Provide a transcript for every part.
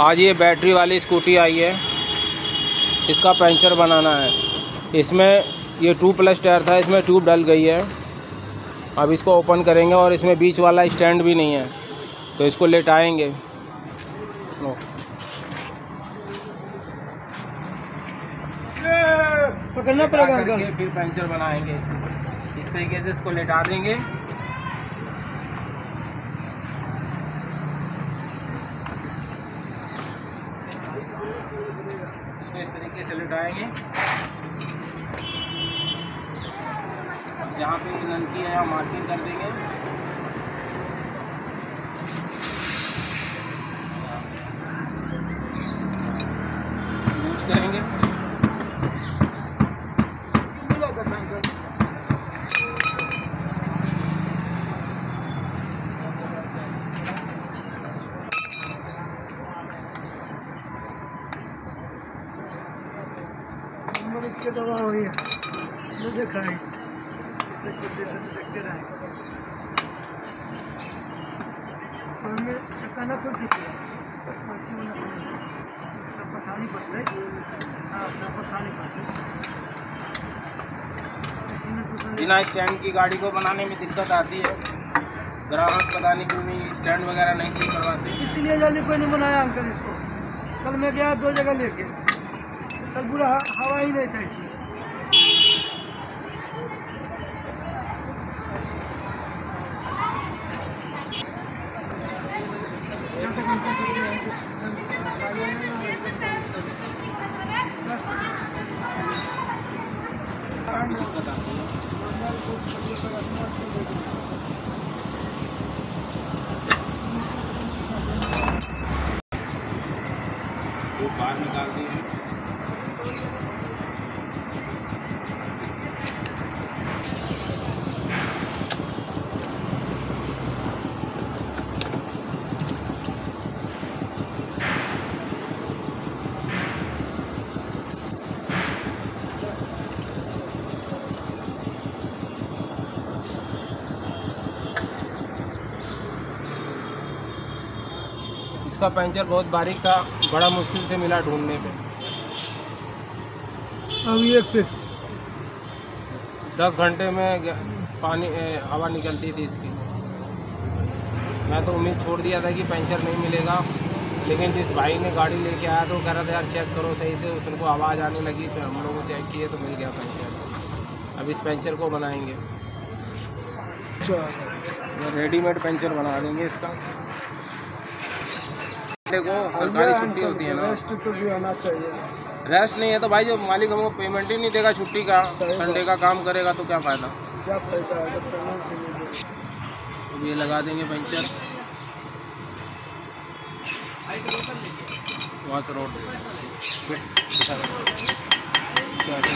आज ये बैटरी वाली स्कूटी आई है। इसका पंचर बनाना है। इसमें ये टू प्लस टायर था इसमें ट्यूब डल गई है। अब इसको ओपन करेंगे और इसमें बीच वाला स्टैंड भी नहीं है। तो इसको लेटाएँगे। पकड़ना पड़ेगा फिर पंचर बनाएँगे इसको। इस तरीके से इसको लेटा देंगे इसको इस लेटाएँगे जहाँ पे नलकी है मार्किंग कर देंगे यूज़ करेंगे नंबर दवा हुई है। जो देर से तो देखते रहे। हमें चक्का खुद दिखे परेशानी पड़ता है। परेशानी पड़ती बिना स्टैंड की गाड़ी को बनाने में दिक्कत आती है। ग्राहक पता नहीं क्यों नहीं स्टैंड वगैरह नहीं सही करवाते। इसीलिए जल्दी कोई नहीं बनाया अंकल इसको। कल मैं गया दो जगह लेके। कल पूरा हवा ही नहीं था वो बाहर निकाल दिए इसका पंचर बहुत बारीक था बड़ा मुश्किल से मिला ढूँढने पे। अभी एक फिक्स दस घंटे में पानी हवा निकलती थी इसकी। मैं तो उम्मीद छोड़ दिया था कि पंचर नहीं मिलेगा लेकिन जिस भाई ने गाड़ी लेके आया तो कह रहा था यार चेक करो सही से। उसको आवाज़ आने लगी फिर हम लोगों चेक किए तो मिल गया पंचर। अब इस पंचर को बनाएँगे। रेडीमेड पंचर बना देंगे इसका। देखो सरकारी छुट्टी होती है ना। रेस्ट तो भी होना चाहिए। रेस्ट नहीं है तो भाई जो मालिक हमको पेमेंट ही नहीं देगा छुट्टी का संडे का काम करेगा तो क्या फ़ायदा? क्या फ़ायदा है ही ये लगा देंगे पंचर। वहाँ से रोड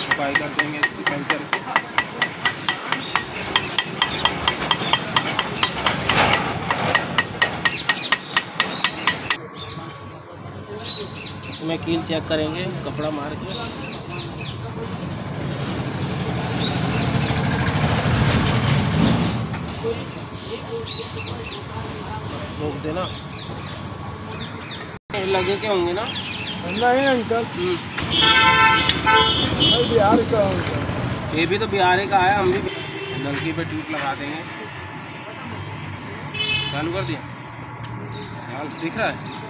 सफ़ाई कर देंगे इसकी पंचर। इसमें कील चेक करेंगे कपड़ा मार के। रोक देना। लगे के होंगे ना? नहीं अंकल मैं बिहार का ये भी तो बिहार का है हम भी नलकी पे ट्यूब लगा देंगे। चालू कर दिया। दिख रहा है?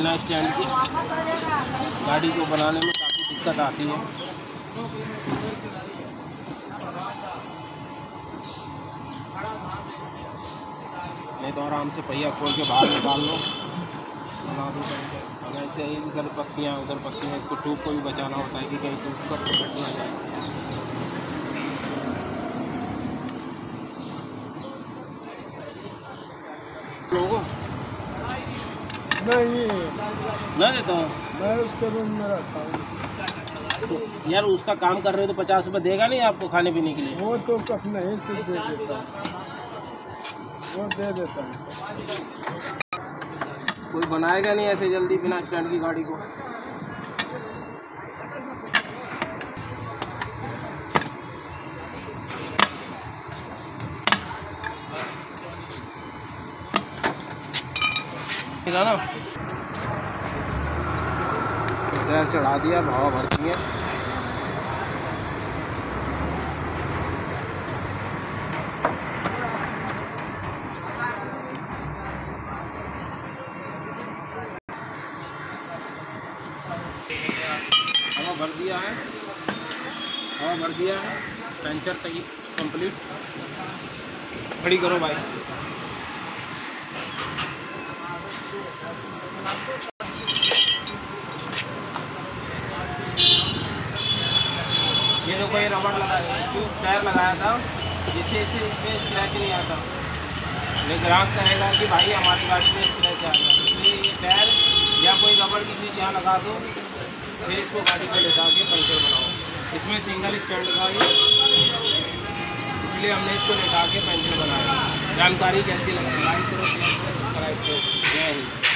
बिना स्टैंड की। गाड़ी को बनाने में काफ़ी दिक्कत आती है। नहीं तो आराम से पहिया खोल के बाहर निकाल लो। बना दो अब ऐसे ही इधर पत्तियाँ उधर पत्तियाँ इसको ट्यूब को भी बचाना होता है कि कहीं ट्यूब कट तो कट ना जाए लोगों नहीं। मैं देता हूँ। मैं उसके रूम में रखता हूँ। तो यार उसका काम कर रहे हो तो पचास रुपये देगा नहीं आपको खाने पीने के लिए? वो तो कख नहीं सिर्फ़ दे देता है। वो दे देता है। कोई बनाएगा नहीं ऐसे जल्दी बिना स्टैंड की गाड़ी को? मिला ना चढ़ा दिया, हवा भरती है। हवा भर दिया है। हवा भर दिया है। पंचर कंप्लीट खड़ी करो भाई। ये देखो, ये रबड़ लगाया क्यों टायर लगाया था। जिससे इसे, इसमें स्क्रैच नहीं आता ये ग्राहक कहेगा कि भाई, हमारी गाड़ी में स्क्रैच आ गया। इसलिए ये टायर या कोई रबड़ की चीज़ यहाँ लगा दो, फिर इसको गाड़ी पे लेटा के पंचर बनाओ। इसमें सिंगल स्टैंड था ये। इसलिए हमने इसको लेटा के पंचर बनाया। जानकारी कैसी लगी? लाइक करो शेयर करो